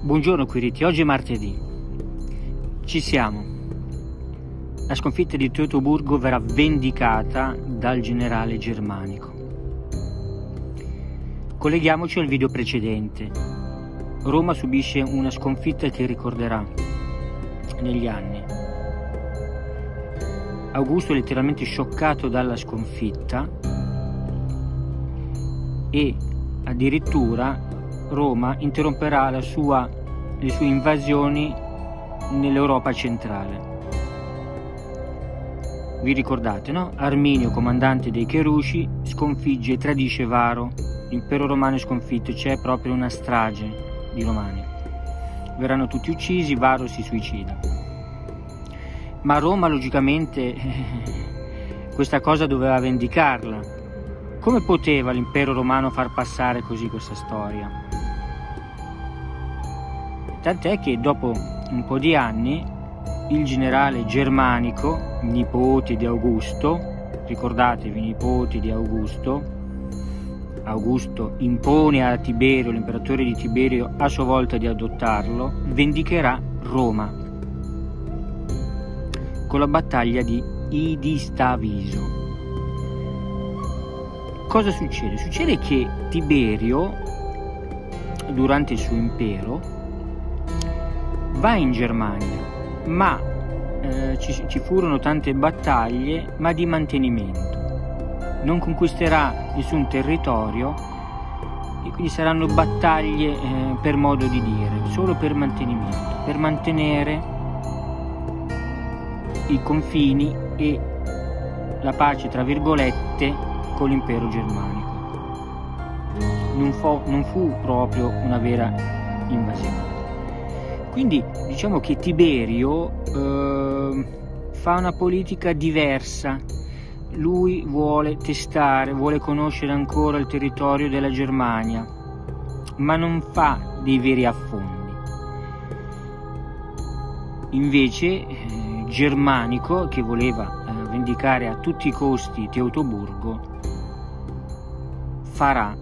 Buongiorno Quiriti, oggi è martedì. Ci siamo. La sconfitta di Teutoburgo verrà vendicata dal generale germanico. Colleghiamoci al video precedente. Roma subisce una sconfitta che ricorderà negli anni. Augusto è letteralmente scioccato dalla sconfitta e addirittura Roma interromperà sua, le sue invasioni nell'Europa centrale. Vi ricordate, no? Arminio, comandante dei Cherushi, sconfigge e tradisce Varo. L'impero romano è sconfitto, c'è proprio una strage di romani. Verranno tutti uccisi, Varo si suicida. Ma Roma, logicamente, questa cosa doveva vendicarla. Come poteva l'impero romano far passare così questa storia? Tant'è che dopo un po' di anni il generale germanico, nipote di Augusto, ricordatevi nipote di Augusto, Augusto impone a Tiberio, l'imperatore di Tiberio, a sua volta di adottarlo, vendicherà Roma con la battaglia di Idistaviso. Cosa succede? Succede che Tiberio, durante il suo impero, va in Germania, ma eh, ci, ci furono tante battaglie, ma di mantenimento. Non conquisterà nessun territorio e quindi saranno battaglie eh, per modo di dire, solo per mantenimento, per mantenere i confini e la pace tra virgolette con l'impero germanico. Non, fu, non fu proprio una vera invasione. Quindi diciamo che Tiberio eh, fa una politica diversa. Lui vuole testare, vuole conoscere ancora il territorio della Germania, ma non fa dei veri affondi. Invece eh, Germanico, che voleva eh, vendicare a tutti i costi Teutoburgo, farà,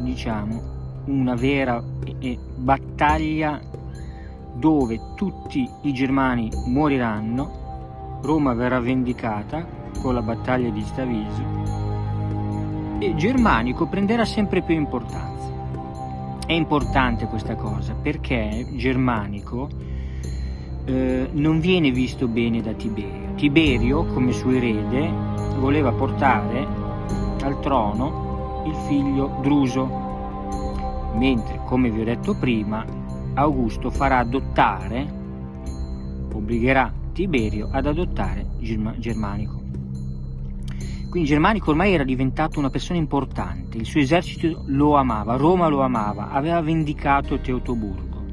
diciamo, una vera battaglia dove tutti i germani moriranno, Roma verrà vendicata con la battaglia di Staviso e Germanico prenderà sempre più importanza. È importante questa cosa perché Germanico eh, non viene visto bene da Tiberio. Tiberio, come suo erede, voleva portare al trono il figlio Druso, mentre come vi ho detto prima Augusto farà adottare obbligherà Tiberio ad adottare Germanico. Quindi Germanico ormai era diventato una persona importante il suo esercito lo amava Roma lo amava aveva vendicato Teutoburgo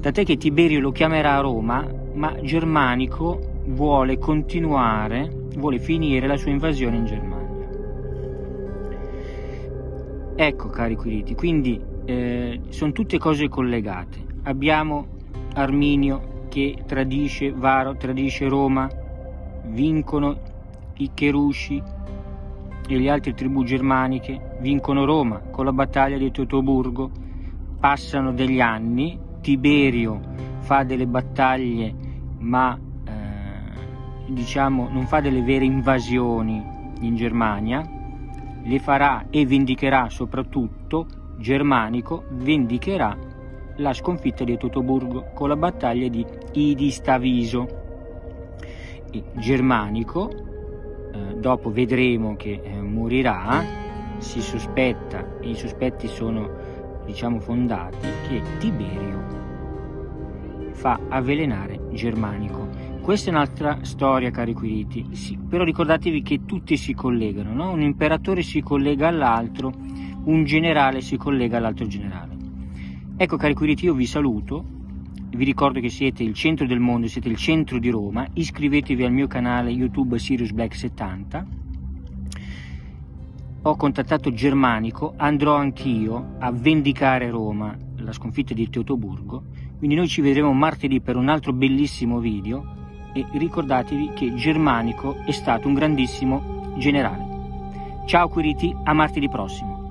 tant'è che Tiberio lo chiamerà a Roma ma Germanico vuole continuare vuole finire la sua invasione in Germania Ecco cari Quiriti, quindi eh, sono tutte cose collegate. Abbiamo Arminio che tradisce Varo, tradisce Roma, vincono i Cherusci e le altre tribù germaniche, vincono Roma con la battaglia di Teutoburgo, passano degli anni, Tiberio fa delle battaglie ma eh, diciamo non fa delle vere invasioni in Germania, le farà e vendicherà soprattutto Germanico vendicherà la sconfitta di Totoburgo con la battaglia di Idistaviso. E Germanico eh, dopo vedremo che eh, morirà si sospetta e i sospetti sono diciamo fondati che Tiberio fa avvelenare Germanico questa è un'altra storia, cari Quiriti, sì, però ricordatevi che tutti si collegano, no? un imperatore si collega all'altro, un generale si collega all'altro generale. Ecco, cari Quiriti, io vi saluto, vi ricordo che siete il centro del mondo, siete il centro di Roma, iscrivetevi al mio canale YouTube Sirius Black 70. Ho contattato Germanico, andrò anch'io a vendicare Roma, la sconfitta di Teutoburgo, quindi noi ci vedremo martedì per un altro bellissimo video e ricordatevi che Germanico è stato un grandissimo generale. Ciao Quiriti, a martedì prossimo.